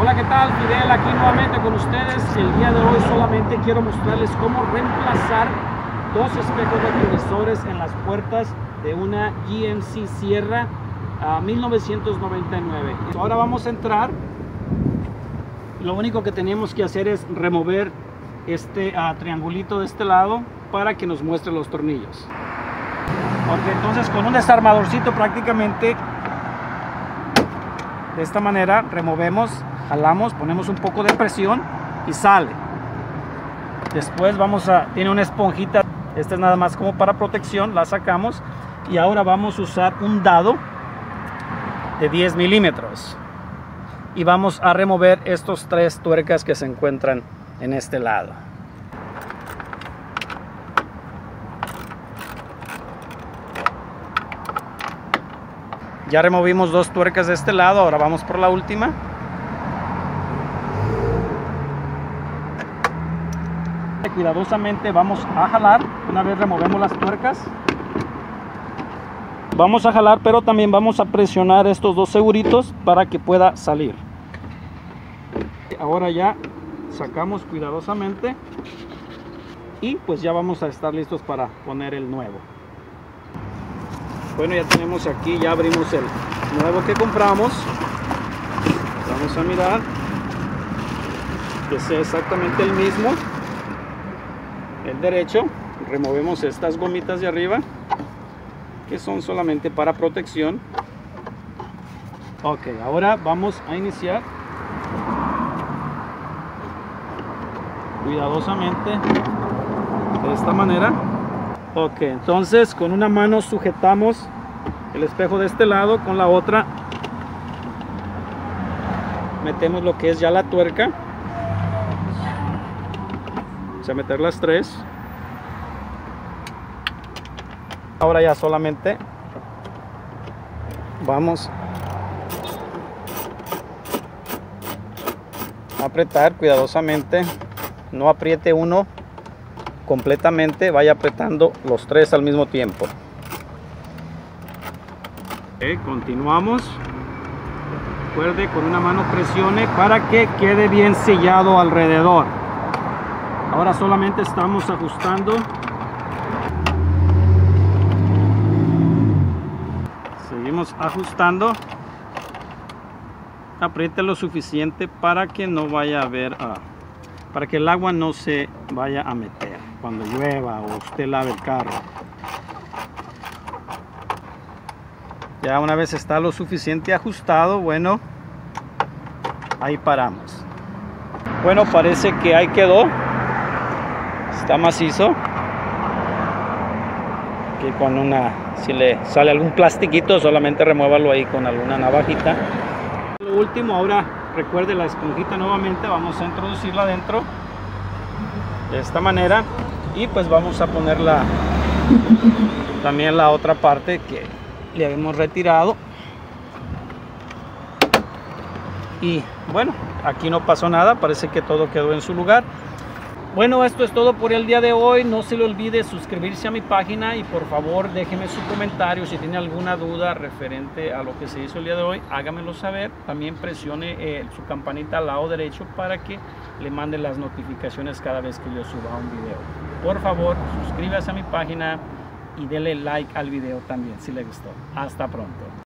Hola, ¿qué tal? Fidel aquí nuevamente con ustedes. El día de hoy solamente quiero mostrarles cómo reemplazar dos espejos retrovisores en las puertas de una GMC Sierra a 1999. Ahora vamos a entrar. Lo único que tenemos que hacer es remover este uh, triangulito de este lado para que nos muestre los tornillos. Ok, entonces con un desarmadorcito prácticamente de esta manera removemos, jalamos, ponemos un poco de presión y sale. Después vamos a, tiene una esponjita, esta es nada más como para protección, la sacamos y ahora vamos a usar un dado de 10 milímetros y vamos a remover estos tres tuercas que se encuentran en este lado. Ya removimos dos tuercas de este lado, ahora vamos por la última. Cuidadosamente vamos a jalar, una vez removemos las tuercas. Vamos a jalar, pero también vamos a presionar estos dos seguritos para que pueda salir. Ahora ya sacamos cuidadosamente y pues ya vamos a estar listos para poner el nuevo. Bueno, ya tenemos aquí, ya abrimos el nuevo que compramos. Vamos a mirar que sea exactamente el mismo. El derecho, removemos estas gomitas de arriba que son solamente para protección. Ok, ahora vamos a iniciar cuidadosamente de esta manera ok entonces con una mano sujetamos el espejo de este lado con la otra metemos lo que es ya la tuerca vamos a meter las tres ahora ya solamente vamos a apretar cuidadosamente no apriete uno completamente, vaya apretando los tres al mismo tiempo. continuamos. Recuerde, con una mano presione para que quede bien sellado alrededor. Ahora solamente estamos ajustando. Seguimos ajustando. Apriete lo suficiente para que no vaya a haber... Para que el agua no se vaya a meter cuando llueva o usted lave el carro. Ya una vez está lo suficiente ajustado, bueno, ahí paramos. Bueno, parece que ahí quedó. Está macizo. Que con una, si le sale algún plastiquito, solamente remuévalo ahí con alguna navajita. Lo último, ahora recuerde la esponjita nuevamente vamos a introducirla dentro de esta manera y pues vamos a ponerla también la otra parte que le habíamos retirado y bueno aquí no pasó nada parece que todo quedó en su lugar bueno, esto es todo por el día de hoy. No se le olvide suscribirse a mi página y por favor déjeme su comentario. Si tiene alguna duda referente a lo que se hizo el día de hoy, hágamelo saber. También presione eh, su campanita al lado derecho para que le mande las notificaciones cada vez que yo suba un video. Por favor, suscríbase a mi página y dele like al video también si le gustó. Hasta pronto.